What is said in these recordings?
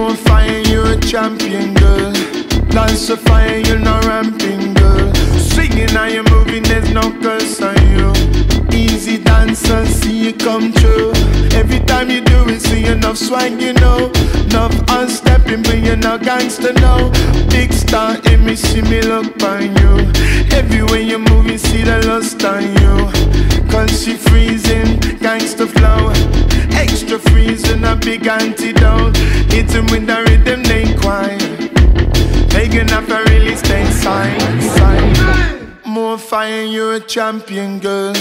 More fire, you're a champion, girl. Dance so fire, you're not ramping, girl. Singing and you're moving, there's no curse on you. Easy dancer, see you come true. Every time you do it, see enough swag, you know. Enough unstepping, but you're not gangster, no. Big star in me, see me look on you. Everywhere you're moving, see the lust on you. Cause she freezing, gangster flow. Extra freezing, a big antidote. You're a champion, girl.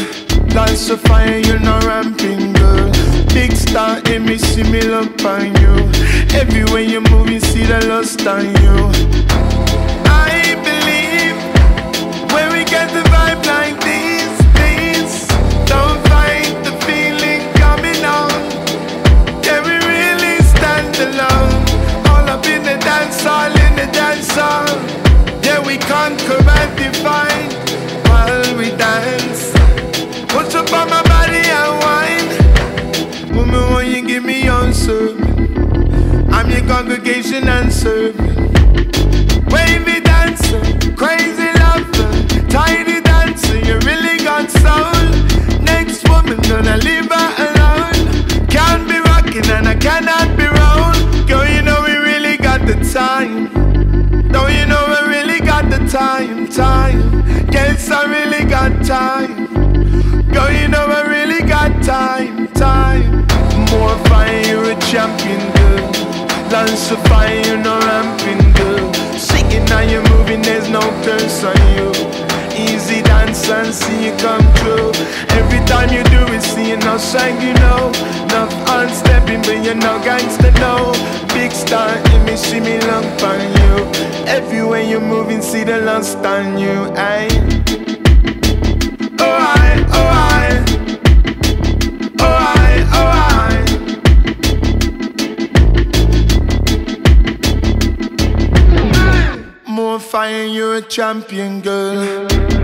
Dance so fire, you're not ramping, girl. Big star in me, see me look on you. Everywhere you're moving, see the lust on you. I believe when we get the vibe like this, this, don't fight the feeling coming on. Can we really stand alone? All up in the dance hall, in the dance hall. Yeah, we conquer and define congregation and serving. Wavy dancer, crazy lover, tidy dancer, you really got soul. Next woman, gonna leave her alone. Can't be rocking and I cannot be rolled. Girl, you know we really got the time. Don't you know we really got the time, time. Yes, I really got time. Girl, you know I really got time, time. More fire, you're a champion, Lance of fire, you're ramping, girl. Singing now you're moving, there's no curse on you. Easy dance and see you come true. Every time you do it, see you no shine, you know. Enough unstepping, but you're no gangster, no. Big star in me, see me lump on you. Everywhere you're moving, see the lust on you, aye. Fire, you're a champion, girl.